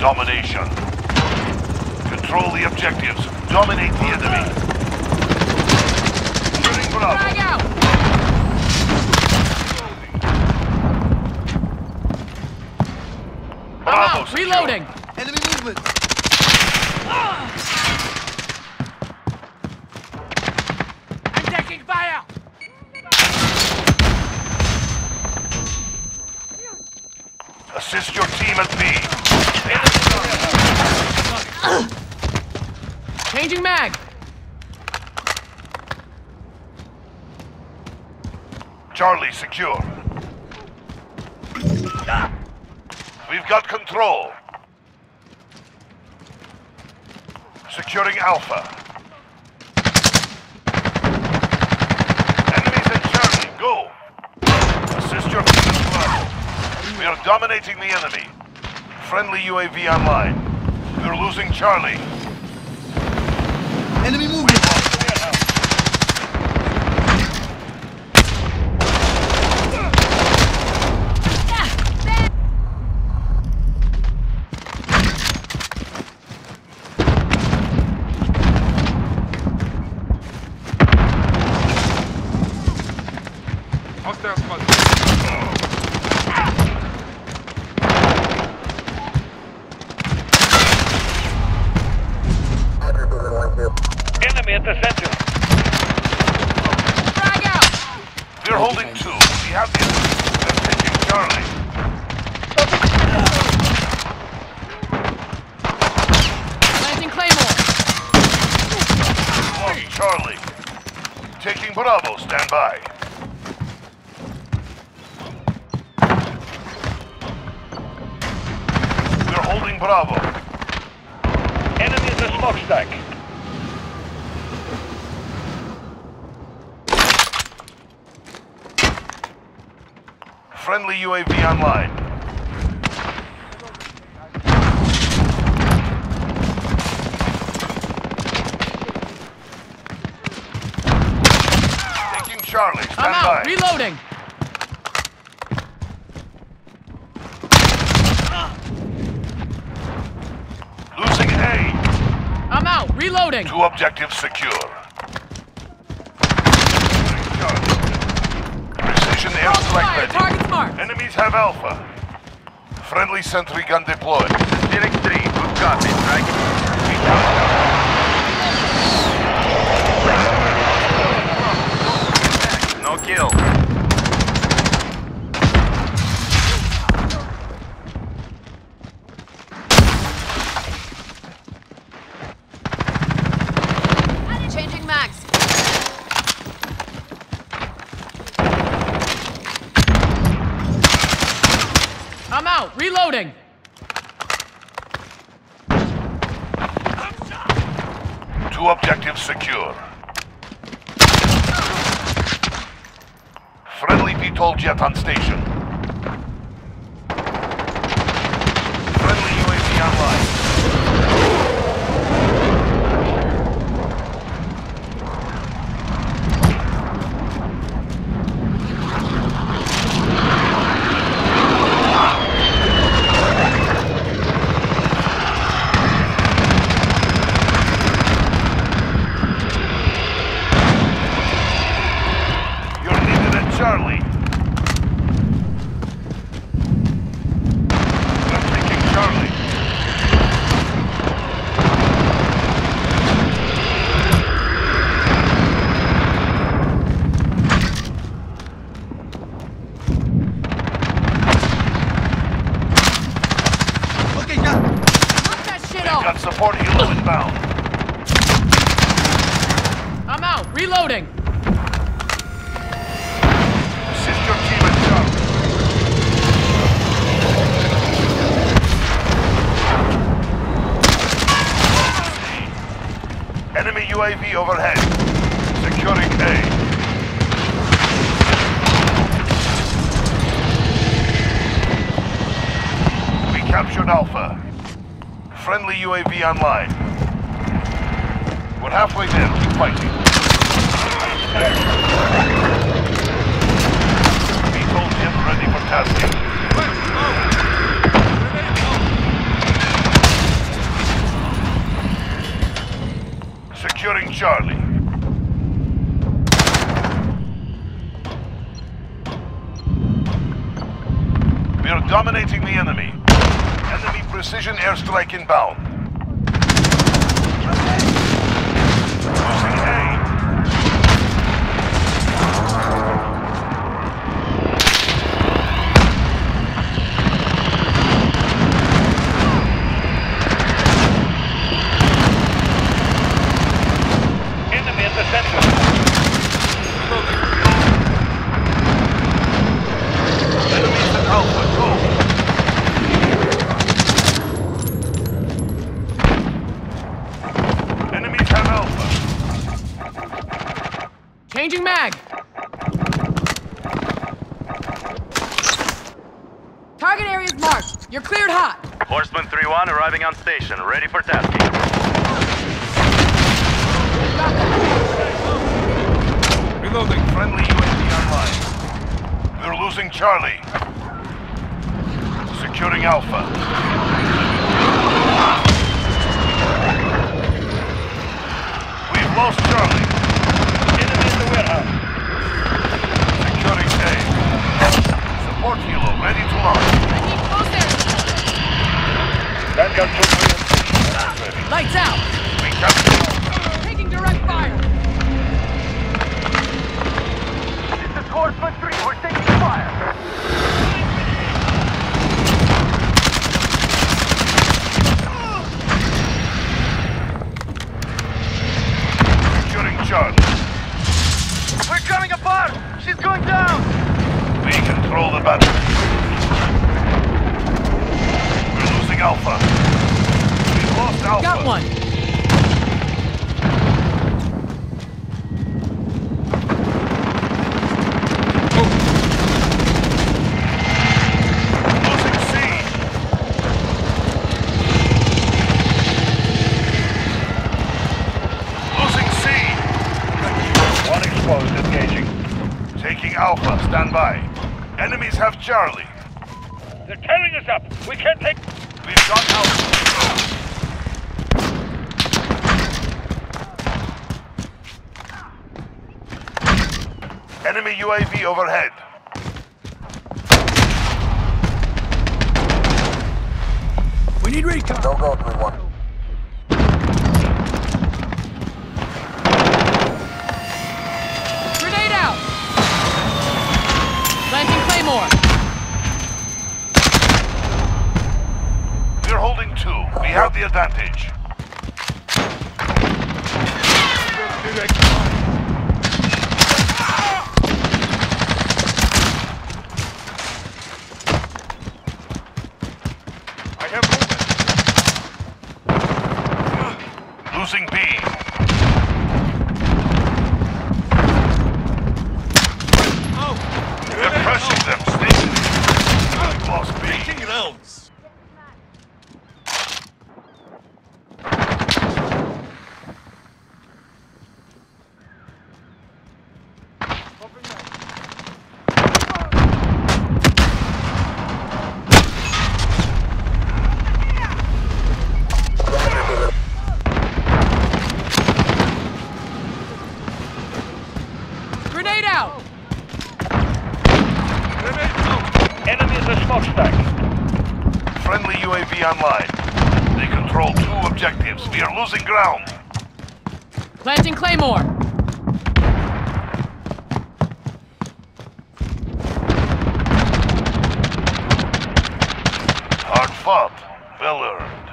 domination. Control the objectives. Dominate the enemy. Shooting Bravo. Frag out! I'm Bravo out! Reloading! Enemy movement. I'm taking fire! Assist your team at B. Changing mag! Charlie secure. We've got control. Securing Alpha. Enemies at Charlie, go! Assist your team. We are dominating the enemy. Friendly UAV online. We're losing Charlie. Enemy movement. Hostile squad. Enemy at the center. Frag out! We're holding two. We have the They're taking Charlie. Planting Claymore! Lost Charlie. Taking Bravo. Stand by. We're holding Bravo. Enemy at the smokestack. Friendly UAV online. Taking Charlie. Stand I'm out! by. Reloading! Losing A. I'm out! Reloading! Two objectives secure. Precision airstrike Fire! ready. Enemies have Alpha. Friendly sentry gun deployed. Phoenix 3, good copy. Strike. We count. I'm out! Reloading! Two objectives secure. Friendly VTOL jet on station. Friendly UAV online. You're needed at Charlie. We're taking Charlie. Okay, shot. Knock that shit Got off! support helo inbound. I'm out! Reloading! Assist your team at. Enemy UAV overhead. Securing A. We captured Alpha. Friendly UAV online. We're halfway there. Keep fighting. Securing Charlie. We are dominating the enemy. Enemy precision airstrike inbound. Target area is marked. You're cleared hot. Horseman 3-1 arriving on station, ready for tasking. Reloading. Friendly UAV online. We're losing Charlie. Securing Alpha. We've lost Charlie. Enemy in the warehouse. Securing A. Support helo ready to launch. I need close air. Vanguard 2 ready. Lights out. We captured Taking direct fire. This is Horseman 3, we're taking fire. securing Charlie. We're coming apart! She's going down! We control the battle. We're losing Alpha. We've lost Alpha. Got one. Losing C. Losing C. One exposed, engaging. Taking Alpha, stand by. Enemies have Charlie. They're tearing us up. We can't take. We've got Alpha. Enemy UAV overhead. We need recon. Go, go, 3-1. Advantage. I have movement. Losing B. We're crushing them. Stay. Lost B. rounds. Grenade out. Grenade out. Enemy in the smokestack. Friendly UAV online. They control two objectives. We are losing ground. Planting Claymore. Hard fought. Well earned.